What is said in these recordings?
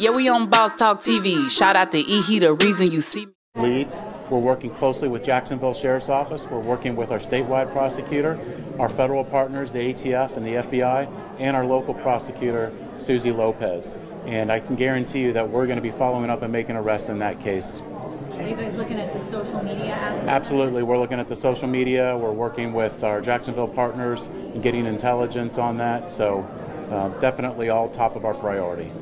Yeah, we on Boss Talk TV. Shout out to E. He, the reason you see me. Leads. We're working closely with Jacksonville Sheriff's Office. We're working with our statewide prosecutor, our federal partners, the ATF and the FBI, and our local prosecutor, Suzy Lopez. And I can guarantee you that we're going to be following up and making arrests in that case. Are you guys looking at the social media aspect? Absolutely. We're looking at the social media. We're working with our Jacksonville partners and getting intelligence on that. So, uh, definitely all top of our priority.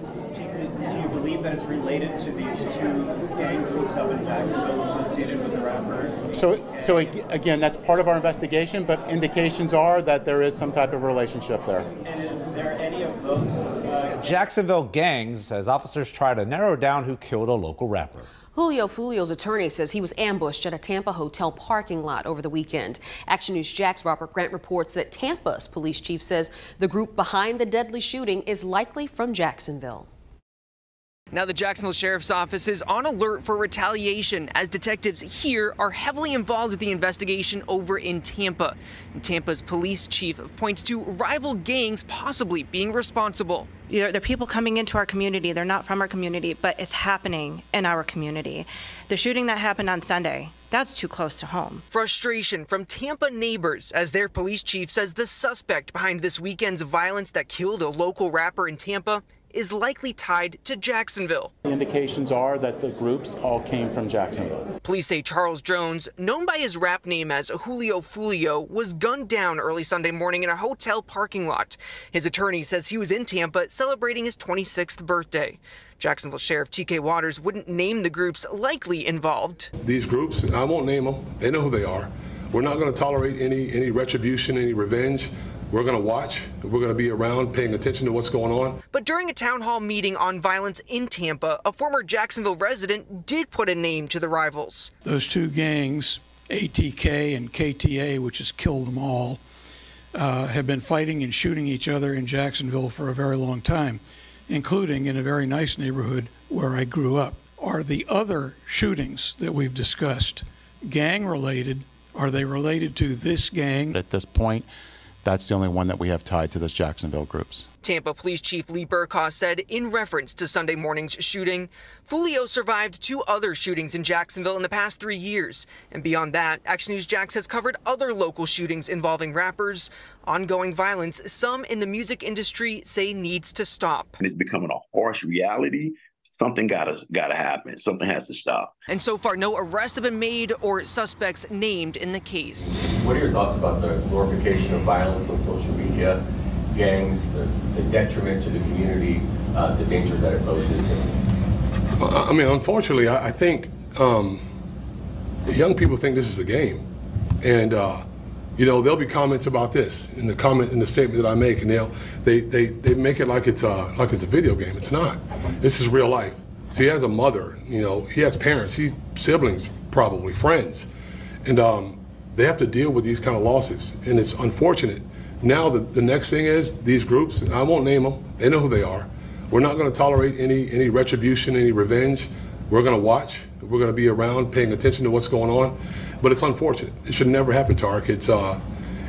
Do you believe that it's related to these two gang groups up in Jacksonville associated with the rappers? So, so again, that's part of our investigation, but indications are that there is some type of relationship there. And is there any of those? Uh, Jacksonville gangs as officers try to narrow down who killed a local rapper. Julio Foolio's attorney says he was ambushed at a Tampa hotel parking lot over the weekend. Action News Jax Robert Grant reports that Tampa's police chief says the group behind the deadly shooting is likely from Jacksonville. Now, the Jacksonville Sheriff's Office is on alert for retaliation as detectives here are heavily involved with the investigation over in Tampa. And Tampa's police chief points to rival gangs possibly being responsible. You know, there are people coming into our community. They're not from our community, but it's happening in our community. The shooting that happened on Sunday, that's too close to home. Frustration from Tampa neighbors as their police chief says the suspect behind this weekend's violence that killed a local rapper in Tampa is likely tied to Jacksonville. Indications are that the groups all came from Jacksonville. Police say Charles Jones, known by his rap name as Julio Foolio, was gunned down early Sunday morning in a hotel parking lot. His attorney says he was in Tampa celebrating his 26th birthday. Jacksonville Sheriff TK Waters wouldn't name the groups likely involved. These groups, I won't name them, they know who they are. We're not going to tolerate any, any retribution, any revenge. We're going to watch. We're going to be around paying attention to what's going on. But during a town hall meeting on violence in Tampa, a former Jacksonville resident did put a name to the rivals. Those two gangs, ATK and KTA, which has killed them all, uh, have been fighting and shooting each other in Jacksonville for a very long time, including in a very nice neighborhood where I grew up. Are the other shootings that we've discussed gang related? Are they related to this gang? At this point, that's the only one that we have tied to those Jacksonville groups. Tampa Police Chief Lee Bercaw said in reference to Sunday morning's shooting, Foolio survived two other shootings in Jacksonville in the past three years. And beyond that, Action News Jax has covered other local shootings involving rappers. Ongoing violence, some in the music industry say needs to stop. And it's becoming a harsh reality something gotta gotta happen. Something has to stop. And so far, no arrests have been made or suspects named in the case. What are your thoughts about the glorification of violence on social media, gangs, the, the detriment to the community, uh, the danger that it poses? I mean, unfortunately, I, I think um, young people think this is a game, and uh, you know there'll be comments about this in the comment in the statement that I make, and they'll they they, they make it like it's uh, like it's a video game. It's not. This is real life. So he has a mother, you know, he has parents, he siblings, probably friends, and um, they have to deal with these kind of losses, and it's unfortunate. Now the, the next thing is these groups. I won't name them. They know who they are. We're not going to tolerate any any retribution, any revenge. We're going to watch. We're going to be around, paying attention to what's going on. But it's unfortunate. It should never happen to our kids. Uh,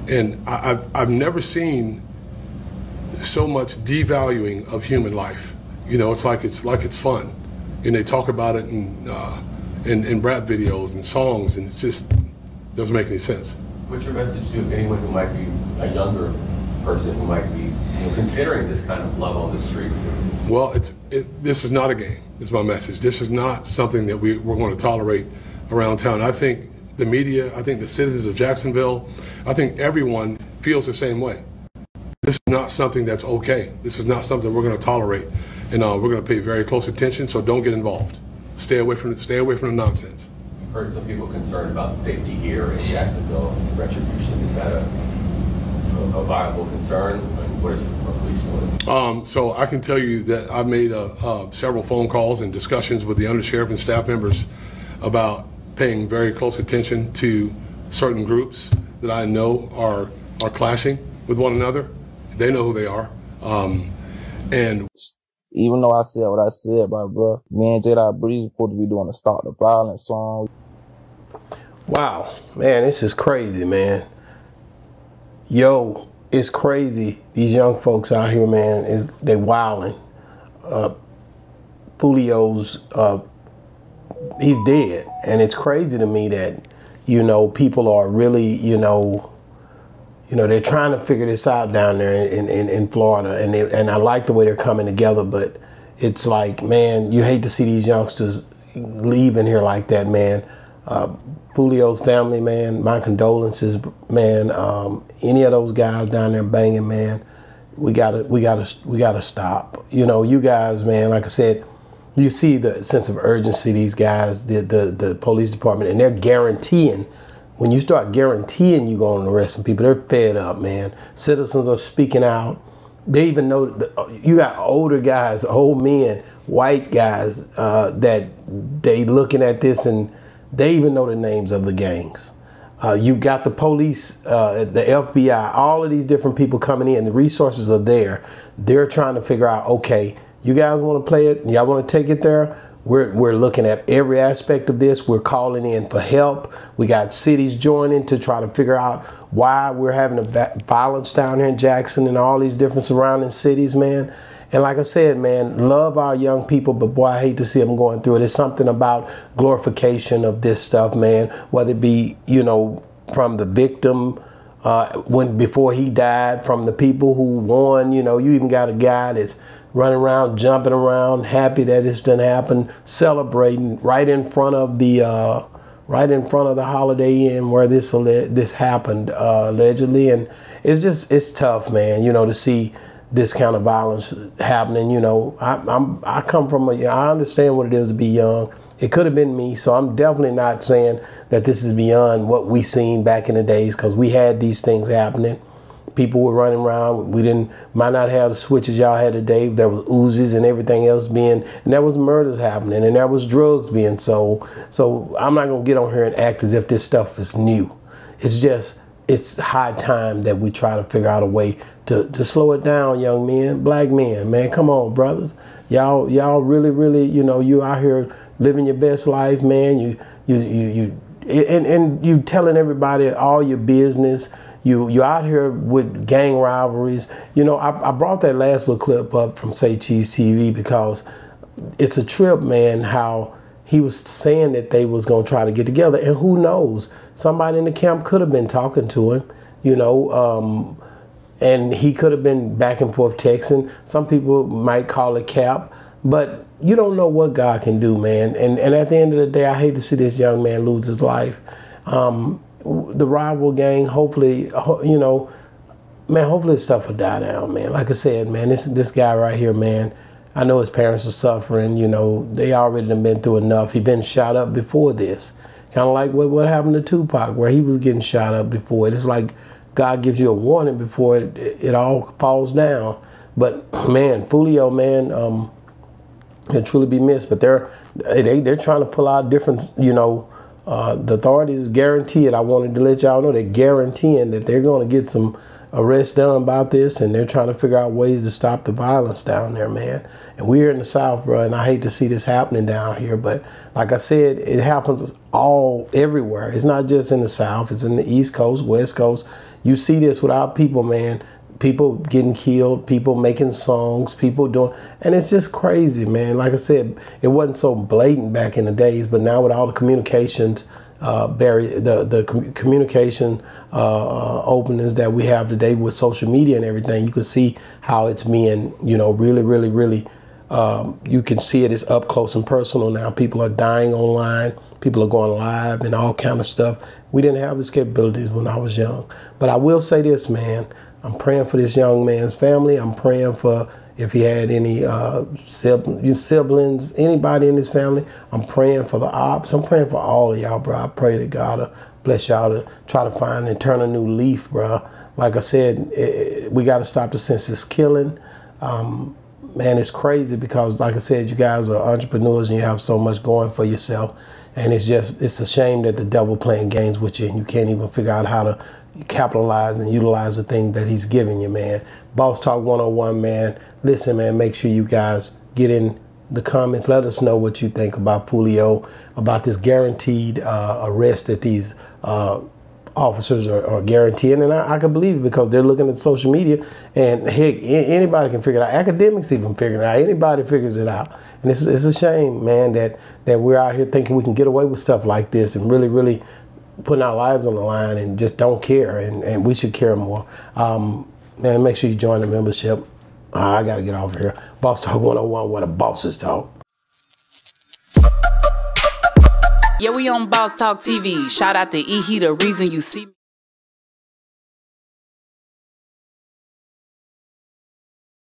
and I, I've I've never seen so much devaluing of human life. You know, it's like it's like it's fun, and they talk about it in uh, in, in rap videos and songs, and it's just doesn't make any sense. What's your message to anyone who might be a younger person who might be you know, considering this kind of love on the streets? Well, it's it, this is not a game. Is my message. This is not something that we, we're going to tolerate around town. I think the media, I think the citizens of Jacksonville, I think everyone feels the same way. This is not something that's okay. This is not something we're going to tolerate, and uh, we're going to pay very close attention. So don't get involved. Stay away from stay away from the nonsense. I've heard some people concerned about safety here in Jacksonville and retribution. Is that a, a, a viable concern? What is our police doing? Um, so I can tell you that I've made uh, uh, several phone calls and discussions with the undersheriff and staff members about paying very close attention to certain groups that I know are are clashing with one another. They know who they are, um, and even though I said what I said, my bro, me and J. Breeze supposed to be doing a Stop the Violence song. Wow, man, this is crazy, man. Yo, it's crazy. These young folks out here, man, is they wilding. Uh, Foolio's uh, he's dead, and it's crazy to me that you know people are really you know you know they're trying to figure this out down there in in, in Florida, and they, and I like the way they're coming together, but it's like man, you hate to see these youngsters leaving here like that, man. Uh, Foolio's family, man, my condolences, man. Um, any of those guys down there banging, man, we gotta, we gotta, we gotta stop. You know, you guys, man. Like I said, you see the sense of urgency these guys, the the, the police department, and they're guaranteeing. When you start guaranteeing you going to arrest some people, they're fed up, man. Citizens are speaking out. They even know that you got older guys, old men, white guys uh, that they looking at this and they even know the names of the gangs. Uh, you got the police, uh, the FBI, all of these different people coming in. The resources are there. They're trying to figure out, okay, you guys want to play it? Y'all want to take it there? We're, we're looking at every aspect of this. We're calling in for help. We got cities joining to try to figure out why we're having a violence down here in Jackson and all these different surrounding cities, man. And like I said, man, love our young people, but boy, I hate to see them going through it. It's something about glorification of this stuff, man, whether it be, you know, from the victim uh, when before he died, from the people who won, you know, you even got a guy that's running around, jumping around, happy that it's done happened, celebrating right in front of the uh, right in front of the Holiday Inn where this this happened uh, allegedly, and it's just it's tough, man. You know, to see this kind of violence happening. You know, I, I'm I come from a I understand what it is to be young. It could have been me, so I'm definitely not saying that this is beyond what we seen back in the days because we had these things happening. People were running around. We didn't might not have the switches y'all had today. There was Uzis and everything else being, and there was murders happening, and there was drugs being sold. So I'm not gonna get on here and act as if this stuff is new. It's just it's high time that we try to figure out a way to, to slow it down, young men, black men, man. Come on, brothers. Y'all, y'all really, really, you know, you out here living your best life, man. You, you, you, you, and, and you telling everybody all your business. You, you out here with gang rivalries. You know, I, I brought that last little clip up from Say Cheese TV because it's a trip, man, how he was saying that they was going to try to get together. And who knows, somebody in the camp could have been talking to him, you know, um, and he could have been back and forth texting. Some people might call it cap, but you don't know what God can do, man. And and at the end of the day, I hate to see this young man lose his life. Um, the rival gang, hopefully, you know, man, hopefully this stuff will die down, man. Like I said, man, this this guy right here, man. I know his parents are suffering. You know, they already done been through enough. He been shot up before this. Kind of like what, what happened to Tupac, where he was getting shot up before. It's like God gives you a warning before it, it all falls down. But man, Foolio, man, um, he'll truly be missed. But they're they they're trying to pull out different, you know. Uh, the authorities guarantee it. I wanted to let y'all know they're guaranteeing that they're going to get some arrests done about this, and they're trying to figure out ways to stop the violence down there, man. And we're in the South, bro, and I hate to see this happening down here, but like I said, it happens all everywhere. It's not just in the South; it's in the East Coast, West Coast. You see this with our people, man. People getting killed, people making songs, people doing, and it's just crazy, man. Like I said, it wasn't so blatant back in the days, but now with all the communications, uh, Barry, the the com- communication uh, uh, openings that we have today with social media and everything, you can see how it's being, you know, really, really, really. Um, you can see it is up close and personal now. People are dying online. People are going live and all kind of stuff. We didn't have these capabilities when I was young. But I will say this, man. I'm praying for this young man's family. I'm praying for if he had any uh, siblings, anybody in his family. I'm praying for the ops. I'm praying for all of y'all, bro. I pray that God will bless y'all to try to find and turn a new leaf, bro. Like I said, it, we got to stop the senseless killing. Um, man, it's crazy because, like I said, you guys are entrepreneurs and you have so much going for yourself. And it's just, it's a shame that the devil playing games with you and you can't even figure out how to capitalize and utilize the thing that he's giving you, man. Boss Talk 101, man. Listen, man, make sure you guys get in the comments. Let us know what you think about Foolio, about this guaranteed uh, arrest that these uh, officers are, are guaranteeing, and I, I can believe it because they're looking at social media, and heck, anybody can figure it out. Academics even figure it out. Anybody figures it out, and it's, it's a shame, man, that that we're out here thinking we can get away with stuff like this and really, really putting our lives on the line and just don't care, and, and we should care more. Um, man, make sure you join the membership. I got to get off here. Boss Talk 101, where the bosses talk. Yeah, we on Boss Talk TV. Shout out to E. He, the reason you see me.